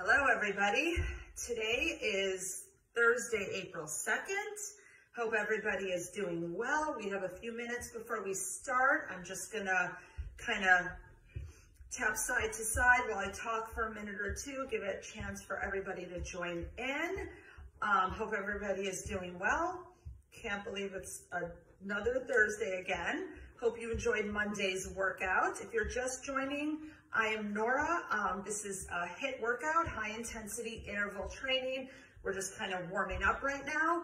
Hello, everybody. Today is Thursday, April 2nd. Hope everybody is doing well. We have a few minutes before we start. I'm just gonna kind of tap side to side while I talk for a minute or two, give it a chance for everybody to join in. Um, hope everybody is doing well. Can't believe it's another Thursday again. Hope you enjoyed Monday's workout. If you're just joining, I am Norah. Um, this is a HIIT workout, high intensity interval training. We're just kind of warming up right now.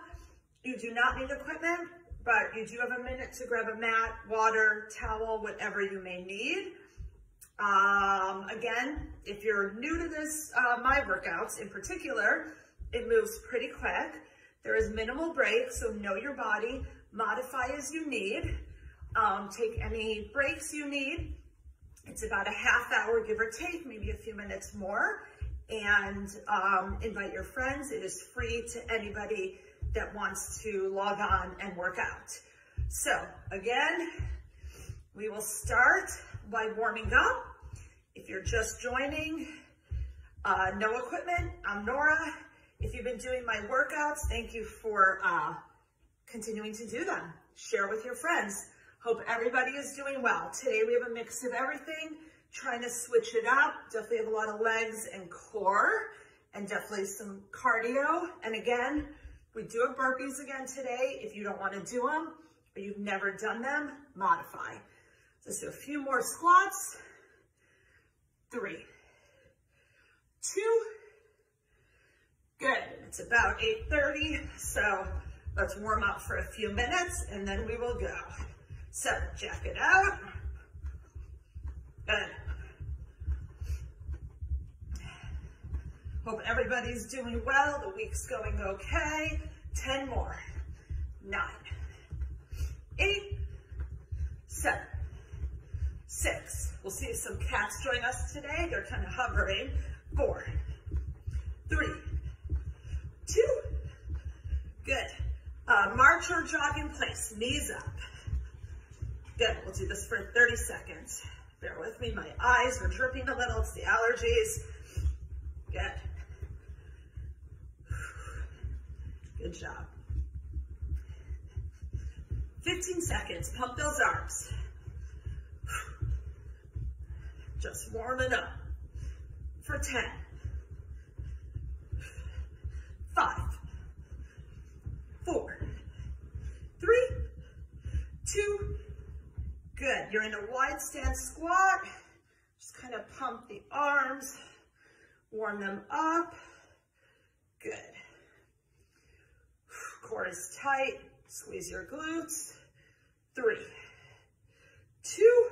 You do not need equipment, but you do have a minute to grab a mat, water, towel, whatever you may need. Um, again, if you're new to this, uh, my workouts in particular, it moves pretty quick. There is minimal break, so know your body, modify as you need, um, take any breaks you need. It's about a half hour, give or take, maybe a few minutes more, and um, invite your friends. It is free to anybody that wants to log on and work out. So again, we will start by warming up. If you're just joining, uh, no equipment, I'm Norah. If you've been doing my workouts, thank you for uh, continuing to do them. Share with your friends. Hope everybody is doing well. Today we have a mix of everything, trying to switch it up. Definitely have a lot of legs and core and definitely some cardio. And again, we do have burpees again today. If you don't want to do them or you've never done them, modify. Let's do a few more squats. Three, two, good. It's about 8.30, so let's warm up for a few minutes and then we will go. So jack it out. Good. Hope everybody's doing well. The week's going okay. 10 more. Nine, eight, seven, six. We'll see if some cats join us today. They're kind of hovering. Four, three, two, good. Uh, march or jog in place, knees up. Good, we'll do this for 30 seconds. Bear with me, my eyes are dripping a little, it's the allergies. Good. Good job. 15 seconds, pump those arms. Just warming up for 10, five, four, three, good. You're in a wide stance squat. Just kind of pump the arms, warm them up. Good. Core is tight. Squeeze your glutes. Three, two,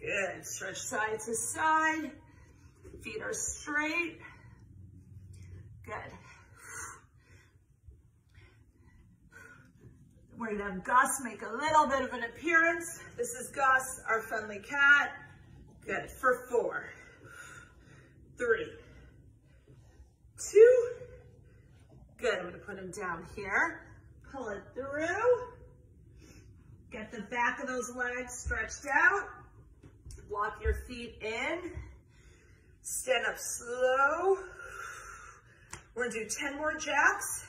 good. Stretch side to side. Feet are straight. Good. We're gonna have Gus make a little bit of an appearance. This is Gus, our friendly cat. Good, for four, three, two, good. I'm gonna put him down here. Pull it through. Get the back of those legs stretched out. Walk your feet in. Stand up slow. We're gonna do 10 more jacks,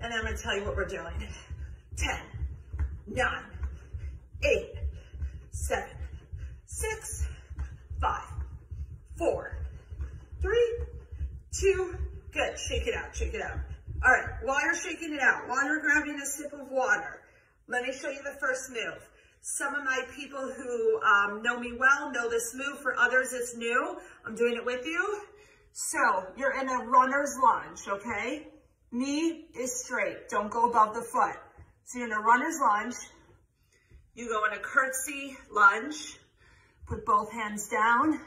and then I'm gonna tell you what we're doing. 10, 9, 8, 7, 6, 5, 4, 3, 2, good. Shake it out, shake it out. All right, while you're shaking it out, while you're grabbing a sip of water, let me show you the first move. Some of my people who um, know me well know this move. For others, it's new. I'm doing it with you. So you're in a runner's lunge, okay? Knee is straight. Don't go above the foot. So you're in a runner's lunge. You go in a curtsy lunge. Put both hands down,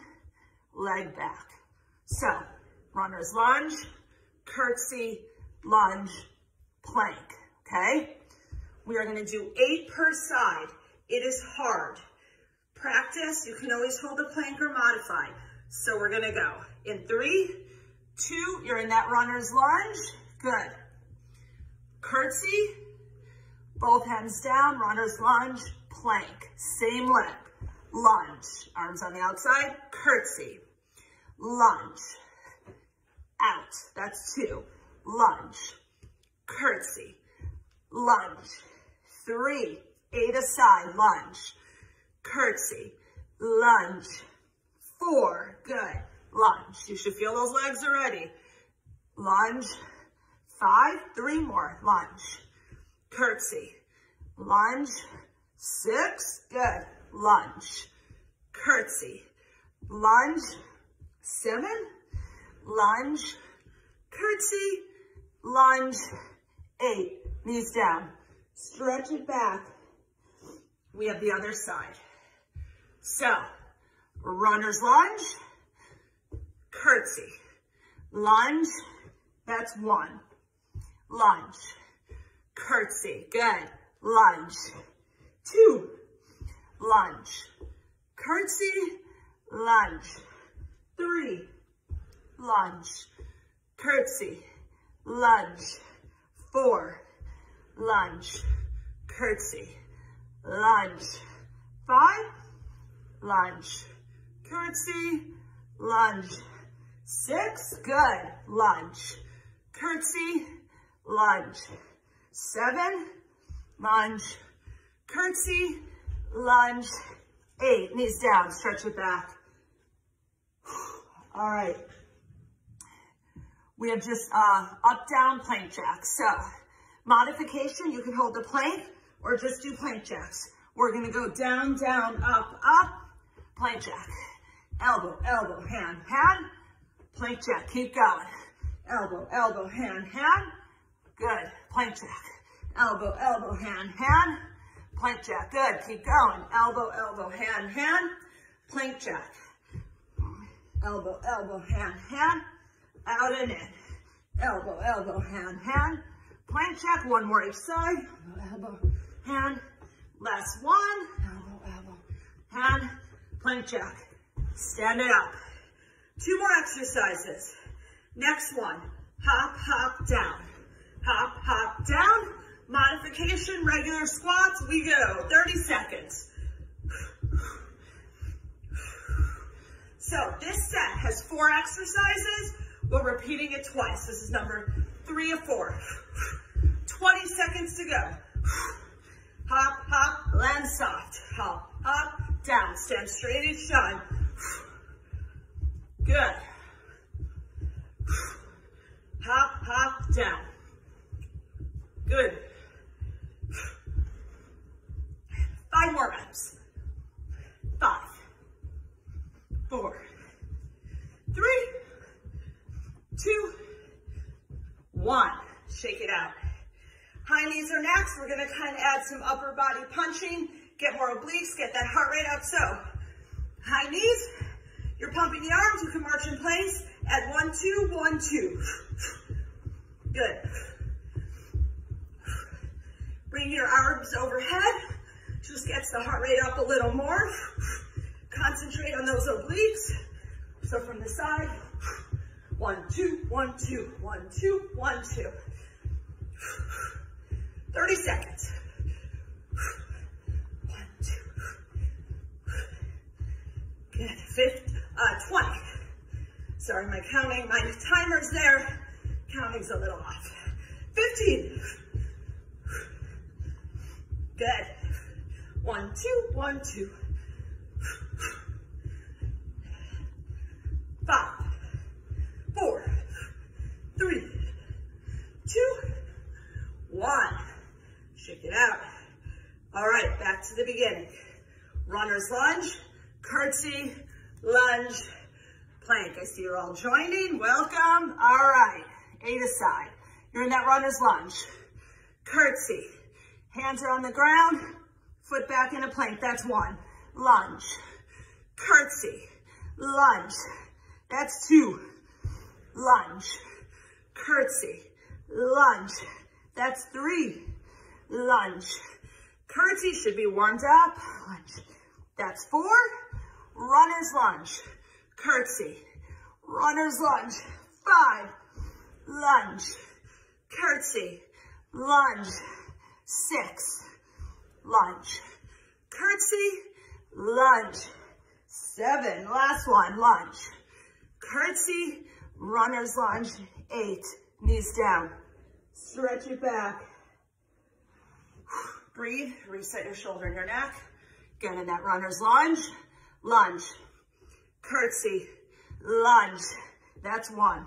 leg back. So runner's lunge, curtsy, lunge, plank, okay? We are gonna do eight per side. It is hard. Practice, you can always hold a plank or modify. So we're gonna go in three, two, you're in that runner's lunge, good. Curtsy, both hands down, runner's lunge, plank, same leg, lunge, arms on the outside, curtsy, lunge, out. That's two. Lunge, curtsy, lunge. Three, eight aside, lunge, curtsy, lunge. Four, good, lunge. You should feel those legs already. Lunge, five, three more, lunge, curtsy, lunge, six, good, lunge, curtsy, lunge, seven, lunge, curtsy, lunge, eight, knees down, stretch it back. We have the other side. So, runner's lunge, curtsy, lunge, that's one, lunge, curtsy, good, lunge, two, lunge, curtsy, lunge, three, lunge, curtsy, lunge, four, lunge, curtsy, lunge, five, lunge, curtsy, lunge, six, good, lunge, curtsy, lunge, seven, lunge, curtsy, lunge, eight, knees down, stretch it back. All right. We have just uh, up, down, plank jacks. So modification, you can hold the plank or just do plank jacks. We're gonna go down, down, up, up, plank jack. Elbow, elbow, hand, hand, plank jack, keep going. Elbow, elbow, hand, hand, good, plank jack. Elbow, elbow, hand, hand, plank jack, good, keep going. Elbow, elbow, hand, hand, plank jack. Elbow, elbow, hand, hand, out and in. Elbow, elbow, hand, hand, plank jack, one more each side. Elbow, elbow, hand, last one. Elbow, elbow, hand, plank jack. Stand it up. Two more exercises. Next one, hop, hop, down. Hop, hop, down. Modification, regular squats, we go. 30 seconds. So this set has four exercises. We're repeating it twice. This is number three of four. 20 seconds to go. Hop, hop, land soft. Hop, hop, down. Stand straight and shine. Good. Hop, hop, down. Good. Five more reps. Five, four, three, two, one. Shake it out. High knees are next. We're gonna kind of add some upper body punching, get more obliques, get that heart rate up. So, high knees, you're pumping the arms, you can march in place at one, two, one, two. Good. Bring your arms overhead, just gets the heart rate up a little more. Concentrate on those obliques. So from the side, one, two, one, two, one, two, one, two. 30 seconds. One, two. Good. Fifth, uh, 20. Sorry, my counting, my timer's there. Counting's a little off. 15. Good. One, two, one, two. Five, four, three, two, one. Shake it out. All right, back to the beginning. Runner's lunge, curtsy, lunge, plank. I see you're all joining. Welcome. All right, eight aside. You're in that runner's lunge. Curtsy. Hands are on the ground, foot back in a plank. That's one. Lunge. Curtsy. Lunge. That's two. Lunge. Curtsy. Lunge. That's three. Lunge. Curtsy should be warmed up. Lunge. That's four. Runner's lunge. Curtsy. Runner's lunge. Five. Lunge. Curtsy. Lunge. Six. Lunge. Curtsy. Lunge. Seven. Last one. Lunge. Curtsy. Runner's lunge, eight, knees down. Stretch it back. Breathe, reset your shoulder and your neck. Get in that runner's lunge, lunge, curtsy, lunge. That's one.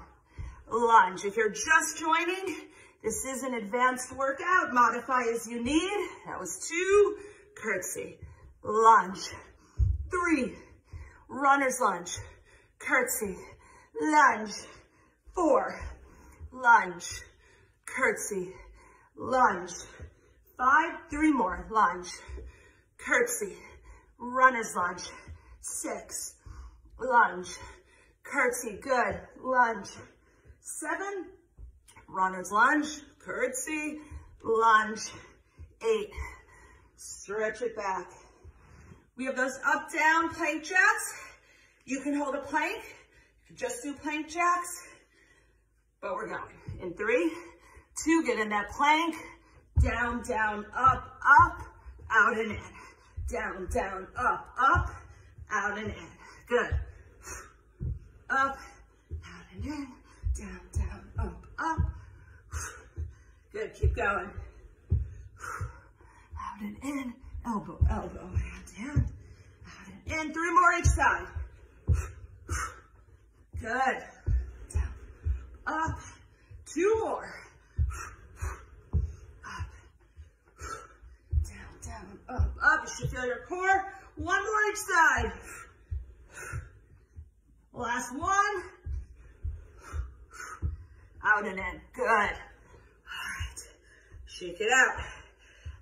Lunge. If you're just joining, this is an advanced workout. Modify as you need. That was two. Curtsy. Lunge. Three. Runner's lunge. Curtsy. Lunge. Four. Lunge. Curtsy. Lunge. Five. Three more. Lunge. Curtsy. Runner's lunge. Six. Lunge. Curtsy. Good. Lunge. Seven runner's lunge, curtsy, lunge, eight. Stretch it back. We have those up, down plank jacks. You can hold a plank, just do plank jacks, but we're going. In three, two, get in that plank, down, down, up, up, out and in. Down, down, up, up, out and in. Good. Up, out and in, down, down, up, up, Good, keep going. Out and in, elbow, elbow, hand, hand, out and in. Three more each side. Good. Down, up, two more. Up, down, down, up, up. You should feel your core. One more each side. Last one. Out and in. Good. Shake it out.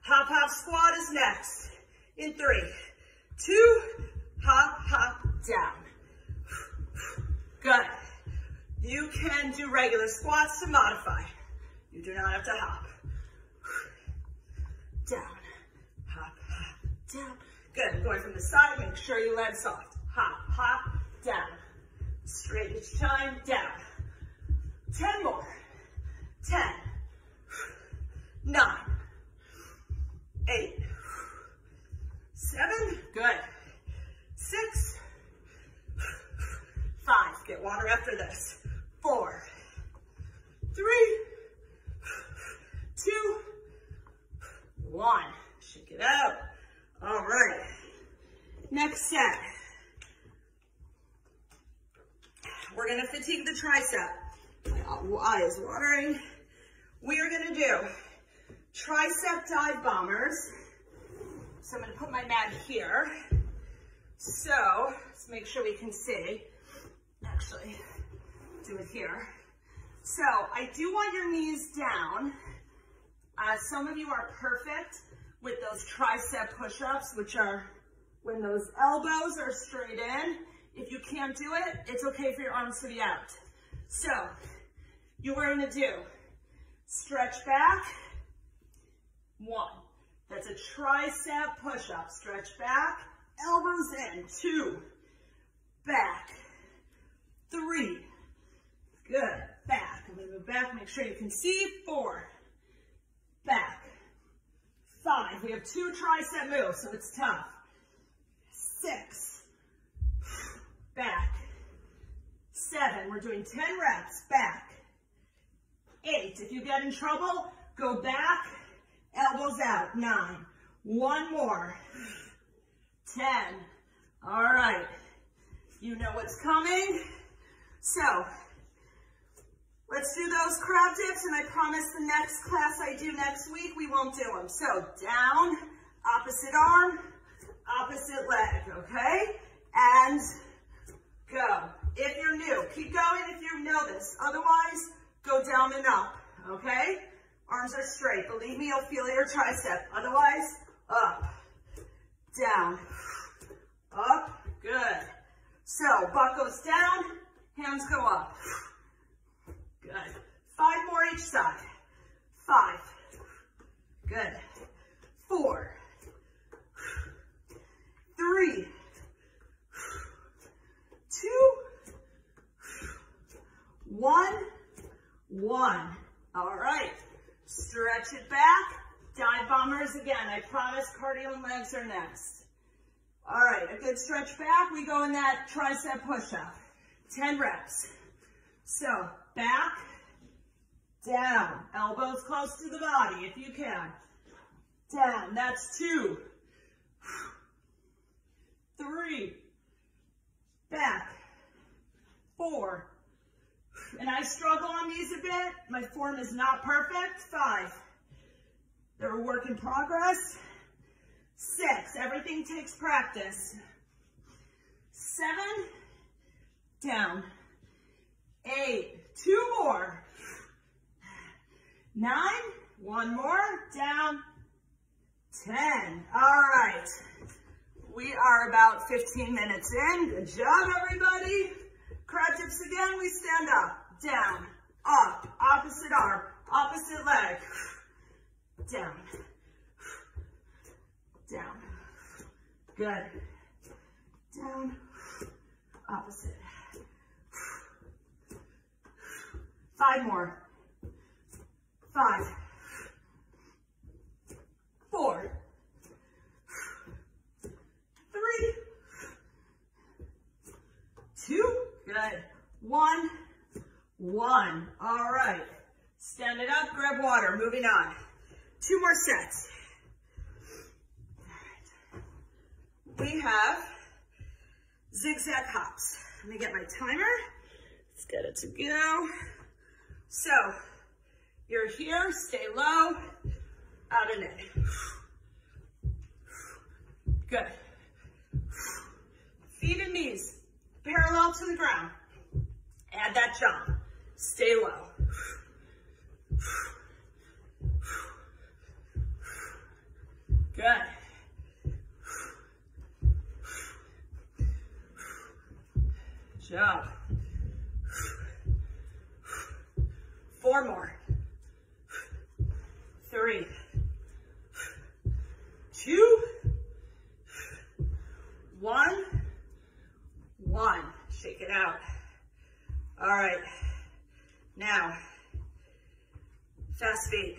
Hop, hop, squat is next. In three, two, hop, hop, down. Good. You can do regular squats to modify. You do not have to hop. Down, hop, hop, down. Good, going from the side, make sure you land soft. Hop, hop, down. Straight each time, down. 10 more. 10, nine, eight, seven, good, six, five, get water after this, four, three, two, one, shake it out. All right, next set. We're gonna fatigue the tricep. My eye is watering. We are gonna do tricep dive bombers. So I'm gonna put my mat here. So let's make sure we can see. Actually, do it here. So I do want your knees down. Uh, some of you are perfect with those tricep push-ups, which are when those elbows are straight in. If you can't do it, it's okay for your arms to be out. So, you are gonna do stretch back, one. That's a tricep push-up. Stretch back, elbows in. Two, back, three, good, back. I'm gonna go back, make sure you can see. Four, back, five. We have two tricep moves, so it's tough. Six, back, seven. We're doing 10 reps, back. Eight, if you get in trouble, go back, Elbows out. Nine. One more. Ten. All right. You know what's coming. So, let's do those crab dips, and I promise the next class I do next week, we won't do them. So, down, opposite arm, opposite leg, okay? And go. If you're new, keep going if you know this. Otherwise, go down and up, okay? Arms are straight. Believe me, you'll feel your tricep. Otherwise, up, down, up, good. So, butt goes down, hands go up. Good. Five more each side. Five. Good. Four. Three. Two. One. One. All right. Stretch it back. Dive bombers again. I promise cardio and legs are next. All right, a good stretch back. We go in that tricep push-up. 10 reps. So back, down, elbows close to the body if you can. Down, that's two, three, back, four, and I struggle on these a bit. My form is not perfect. Five. They're a work in progress. Six. Everything takes practice. Seven. Down. Eight. Two more. Nine. One more. Down. Ten. All right. We are about 15 minutes in. Good job, everybody. Crab dips again. We stand up down, up, opposite arm, opposite leg, down, down, good, down, opposite, five more, five, four, three, two, good, one, one. All right. Stand it up, grab water. Moving on. Two more sets. We have zigzag hops. Let me get my timer. Let's get it to go. So, you're here, stay low, out and in. Good. Feet and knees parallel to the ground. Add that jump. Stay low. Good. Job. Four more. Three. Two. One. One. Shake it out. All right. Now, fast feet,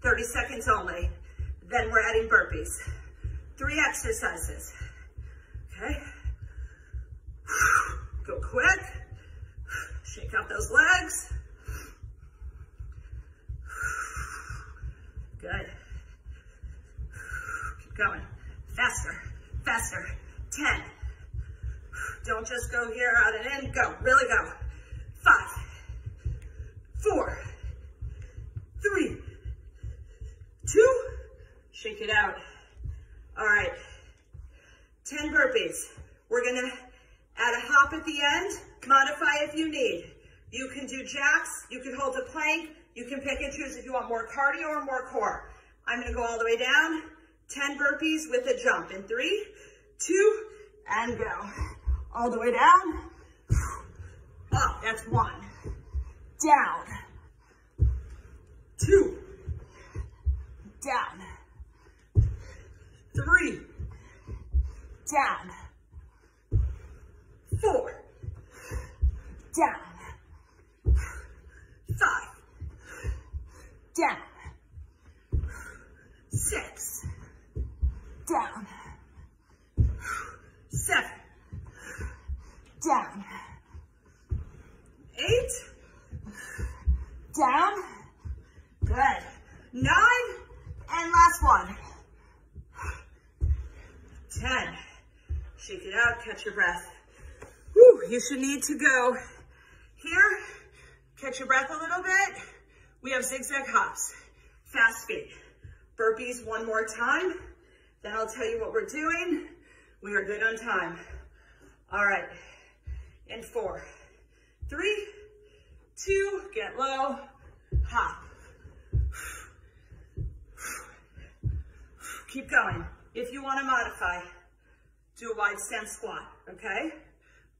30 seconds only. Then we're adding burpees. Three exercises, okay? Go quick. Shake out those legs. Good. Keep going. Faster, faster. 10. Don't just go here, out and in. Go, really go. Five four, three, two, shake it out. All right, 10 burpees. We're gonna add a hop at the end, modify if you need. You can do jacks, you can hold a plank, you can pick and choose if you want more cardio or more core. I'm gonna go all the way down, 10 burpees with a jump. In three, two, and go. All the way down, up, that's one down, two, down, three, down, four, down, five, down, six, down, seven, down, eight, down. Good. Nine. And last one. Ten. Shake it out. Catch your breath. Whew, you should need to go here. Catch your breath a little bit. We have zigzag hops. Fast feet. Burpees one more time. Then I'll tell you what we're doing. We are good on time. All right. In four, three, two, get low, hop. Keep going. If you want to modify, do a wide stance squat, okay?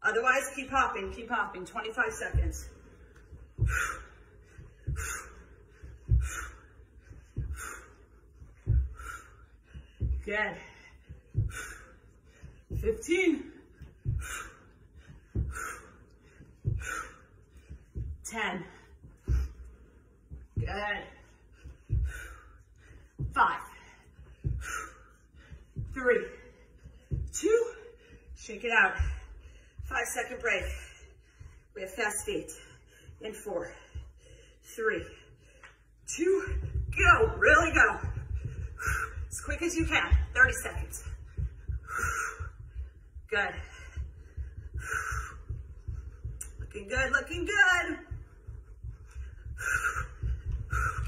Otherwise, keep hopping, keep hopping, 25 seconds. Good. 15. 10. Good. Five. Three. Two. Shake it out. Five second break. We have fast feet. in four, three, two, go. Really go. As quick as you can, 30 seconds. Good. Looking good, looking good.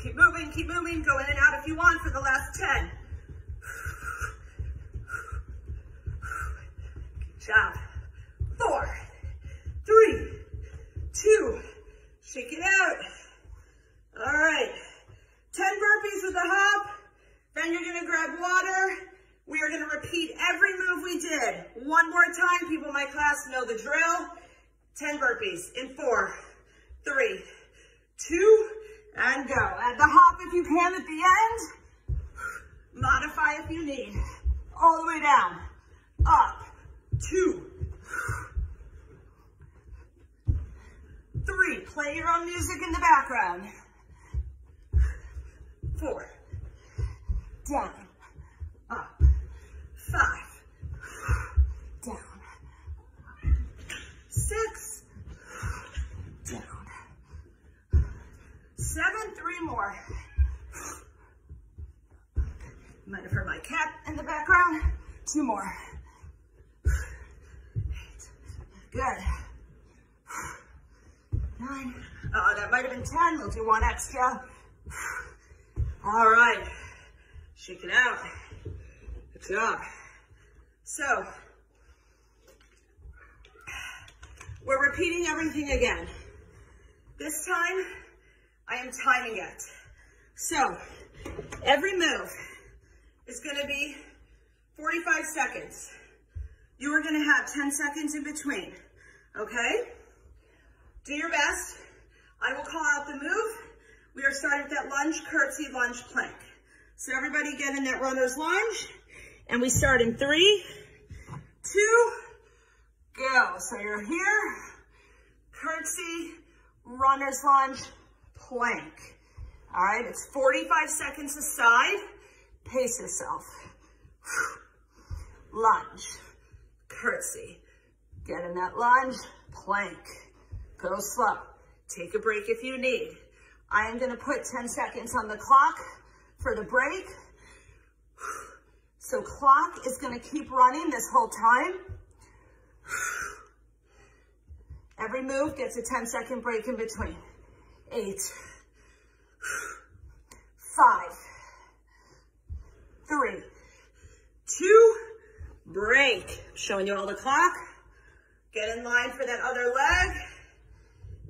Keep moving, keep moving. Go in and out if you want for the last 10. Good job. Four, three, two, shake it out. All right. 10 burpees with a hop. Then you're gonna grab water. We are gonna repeat every move we did. One more time, people in my class know the drill. 10 burpees in four, three, two, and go. Add the hop if you can at the end. Modify if you need. All the way down, up, two, three. Play your own music in the background. Four, down, up, five, down, six, down, seven, three more. You might have heard my cat in the background. Two more. Eight. Good. Nine. Oh, that might have been 10. We'll do one extra. All right. Shake it out. Good job. So, we're repeating everything again. This time, I am timing it. So, every move is gonna be 45 seconds. You are gonna have 10 seconds in between, okay? Do your best. I will call out the move. We are starting with that lunge, curtsy, lunge, plank. So everybody get in that runner's lunge. And we start in three, two, go. So you're here, curtsy, runner's lunge, plank. All right, it's 45 seconds aside. Pace yourself. Lunge, curtsy. Get in that lunge, plank. Go slow. Take a break if you need. I am gonna put 10 seconds on the clock for the break. So clock is gonna keep running this whole time. Every move gets a 10 second break in between. Eight, five, three, two, break. Showing you all the clock. Get in line for that other leg.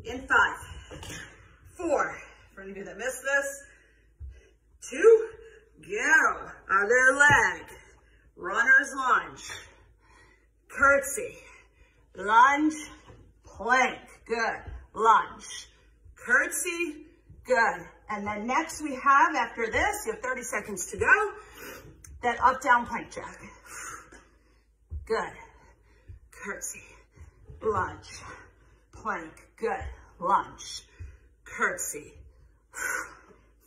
In five, four, for any of you that missed this, two, go. Other leg, runner's lunge, curtsy, lunge, plank, good, lunge, curtsy, good. And then next we have, after this, you have 30 seconds to go, that up, down plank jack. Good, curtsy, lunge, plank, good, lunge, curtsy,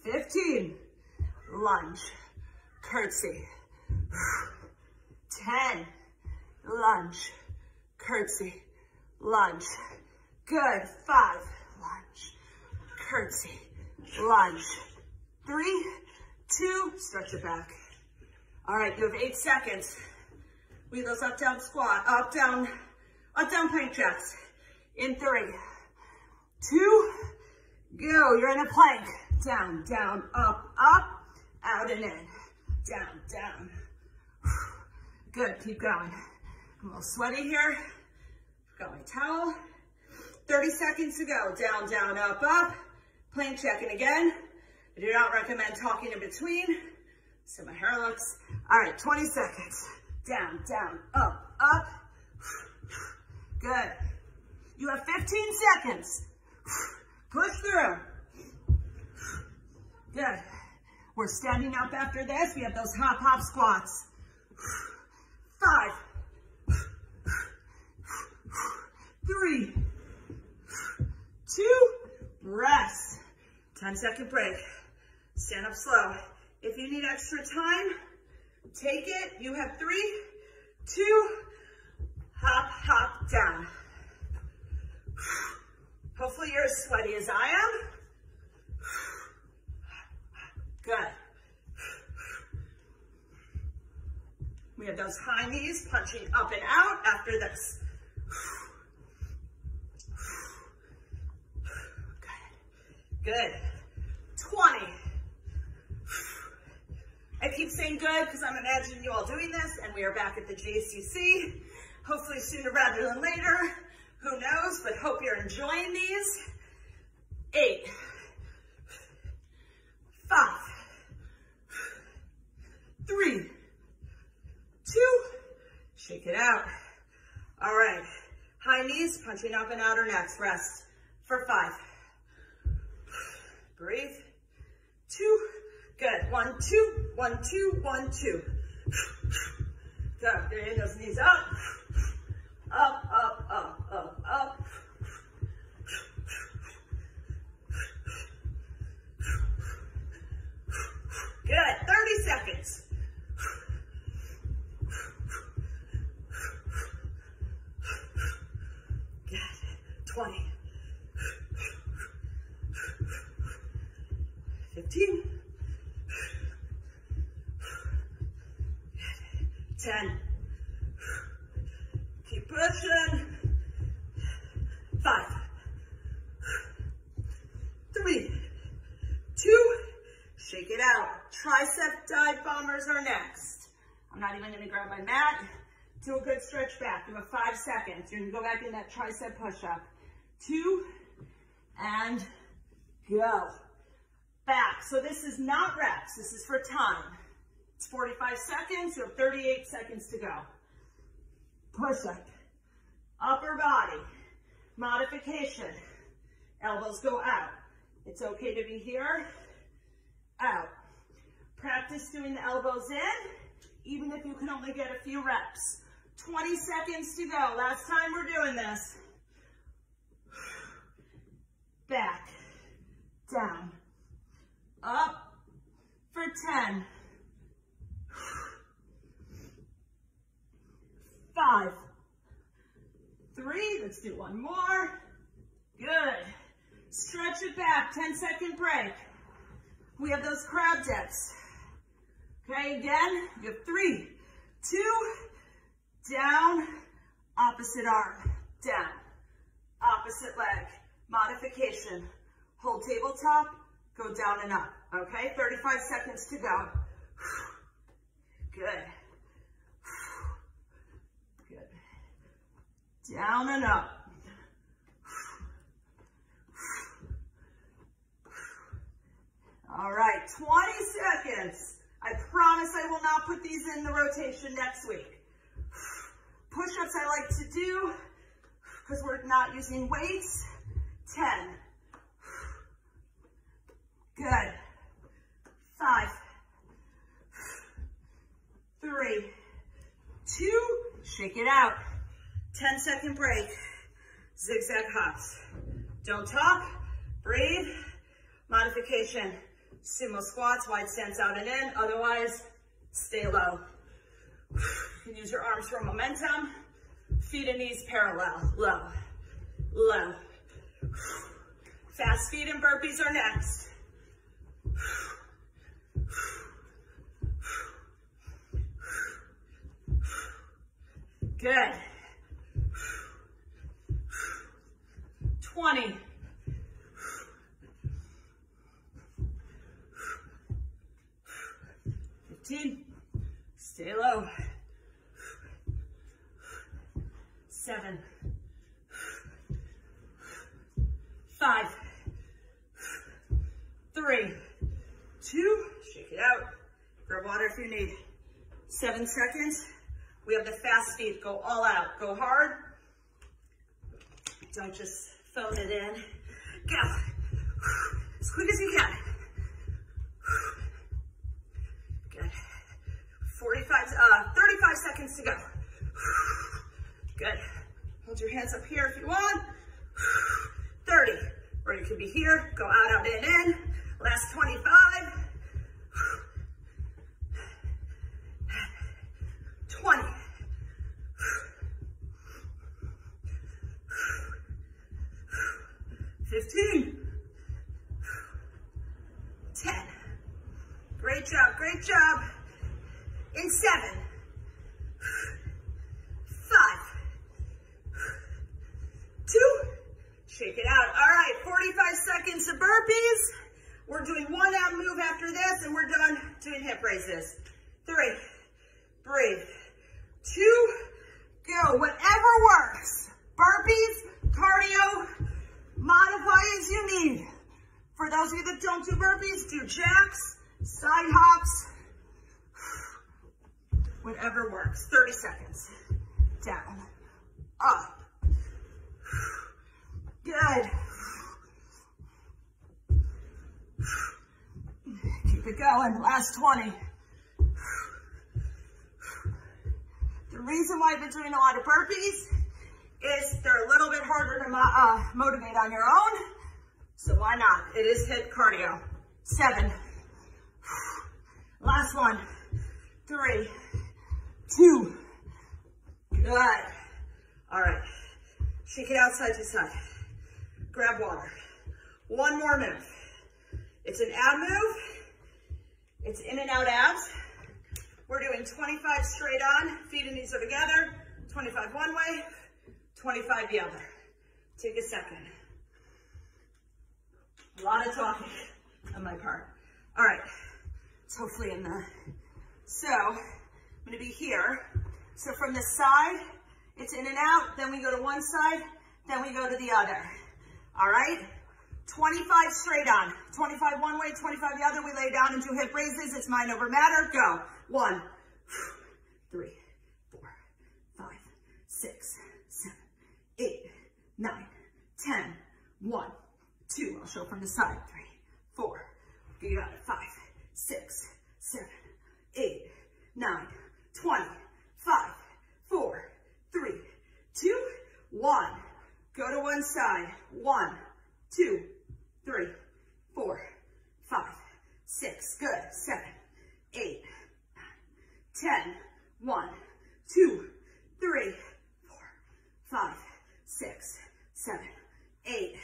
15, lunge, curtsy, 10, lunge, curtsy, lunge, good, five, curtsy, lunge, three, two, stretch your back. All right, you have eight seconds. We those up, down squat, up, down, up, down plank jacks. In three, two, go. You're in a plank. Down, down, up, up, out and in. Down, down. Good, keep going. I'm a little sweaty here. Got my towel. 30 seconds to go. Down, down, up, up. Plank checking again. I do not recommend talking in between. So my hair looks. All right, 20 seconds. Down, down, up, up. Good. You have 15 seconds. Push through. Good. We're standing up after this. We have those hop, hop squats. Five. Three. Two. Rest. 10 second break. Stand up slow. If you need extra time, take it. You have three, two, hop, hop, down. Hopefully you're as sweaty as I am. Good. We have those high knees punching up and out after this. Good. Good. 20. Saying good because I'm imagining you all doing this and we are back at the JCC, hopefully sooner rather than later. Who knows, but hope you're enjoying these. Eight, five, three, two, shake it out. All right, high knees, punching up and out or next. Rest for five. Breathe. Two, good. One, two, one, two, one, two. Go, bring those knees up. Up, up, up, up, up. Good, 30 seconds. Good, 20. 15. 10. Keep pushing. Five. Three. Two. Shake it out. Tricep dive bombers are next. I'm gonna grab my mat. Do a good stretch back. do a five seconds. You're gonna go back in that tricep push-up. Two, and go. Back. So this is not reps. This is for time. It's 45 seconds. You have 38 seconds to go. Push up. Upper body. Modification. Elbows go out. It's okay to be here. Out. Practice doing the elbows in, even if you can only get a few reps. 20 seconds to go. Last time we're doing this. Back. Down. Up for 10. Five. Three. Let's do one more. Good. Stretch it back. 10 second break. We have those crab dips. Okay, again, you have three, two, down, opposite arm, down, opposite leg, modification. Hold tabletop, go down and up, okay? 35 seconds to go. Good. Good. Down and up. All right, 20 seconds. I promise I will not put these in the rotation next week. Push-ups I like to do, because we're not using weights, 10. Good. Five. Three. Two. shake it out. 10 second break, zigzag hops. Don't talk, breathe, modification. Sumo squats, wide stance out and in. Otherwise, stay low. Can use your arms for momentum. Feet and knees parallel. Low, low. Fast feet and burpees are next. Good. 20. 15. Stay low. Seven. Five. Three. Two. Shake it out. Grab water if you need. Seven seconds. We have the fast feet. Go all out. Go hard. Don't just phone it in. Go. As quick as you can. 45, uh, 35 seconds to go. Good. Hold your hands up here if you want. 30. Or you could be here. Go out, out, in, in. Last 25. 20. 15. 15, 10. Great job, great job. In seven, five, two, shake it out. All right, 45 seconds of burpees. We're doing one ab move after this and we're done doing hip raises. Three, breathe, two, go. Whatever works. Burpees, cardio, modify as you need. For those of you that don't do burpees, do jacks, side hops, whatever works. 30 seconds. Down, up. Good. Keep it going. Last 20. The reason why I've been doing a lot of burpees is they're a little bit harder to uh, motivate on your own. So why not? It is HIIT cardio. Seven. Last one. Three. Two. Good. All right. Shake it out side to side. Grab water. One more move. It's an ab move. It's in and out abs. We're doing 25 straight on. Feet and knees are together. 25 one way, 25 the other. Take a second. A lot of talking on my part. All right, it's hopefully in the, so I'm gonna be here. So from the side, it's in and out, then we go to one side, then we go to the other. All right, 25 straight on. 25 one way, 25 the other. We lay down and do hip raises. It's mind over matter. Go. One, three, four, five, six, seven, eight, nine, ten. One, two. I'll show from the side. Three, four. You got it. Five, six, seven, eight, nine, twenty. Five, four, three, two, one. Go to one side. One, two, three, four, five, six, good, seven, eight, nine, ten, one, two, three, four, five, 6, 7, 8,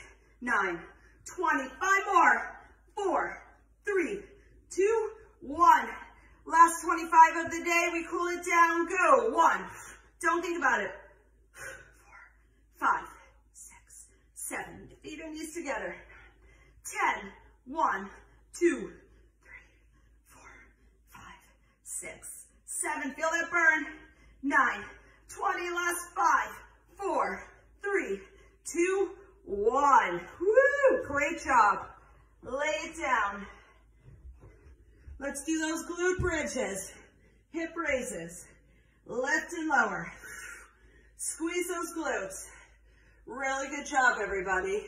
9, 20. Five more. Four, three, two, one. Last 25 of the day. We cool it down. Go. One. Don't think about it. Four, five, six, seven. Feet and knees together. Ten. One, two, three, four, five, six, seven. Feel that burn. Nine, 20. Last five, four, three, two, one. Woo! Great job. Lay it down. Let's do those glute bridges. Hip raises. Left and lower. Squeeze those glutes. Really good job, everybody.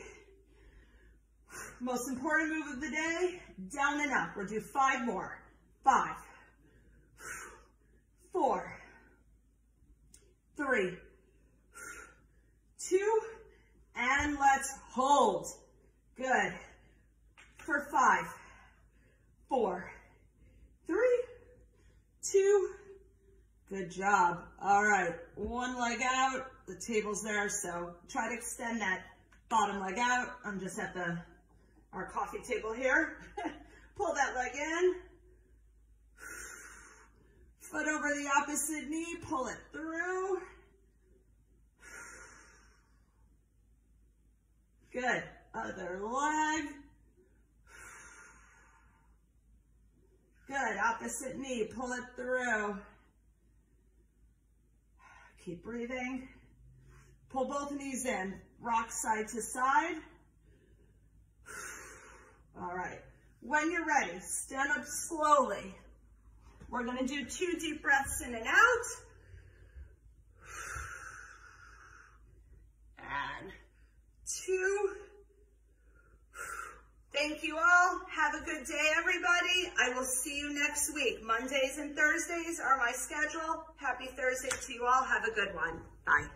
Most important move of the day, down and up. We'll do five more. Five, four, three, two, and let's hold. Good. For five, four, three, two, good job. All right, one leg out, the table's there, so try to extend that bottom leg out. I'm just at the our coffee table here. Pull that leg in. Foot over the opposite knee, pull it through. Good. Other leg. Good. Opposite knee, pull it through. Keep breathing. Pull both knees in. Rock side to side. All right. When you're ready, stand up slowly. We're going to do two deep breaths in and out. And two. Thank you all. Have a good day, everybody. I will see you next week. Mondays and Thursdays are my schedule. Happy Thursday to you all. Have a good one. Bye.